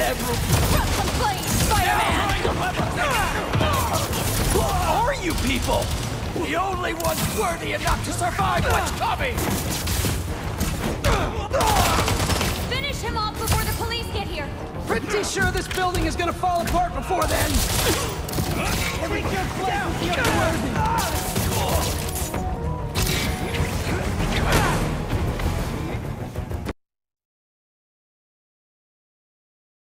ever... Complain, Spider-Man! Who are you people? The only ones worthy enough to survive what's coming! Finish him off before the police get here! Pretty sure this building is gonna fall apart before then! Take your place!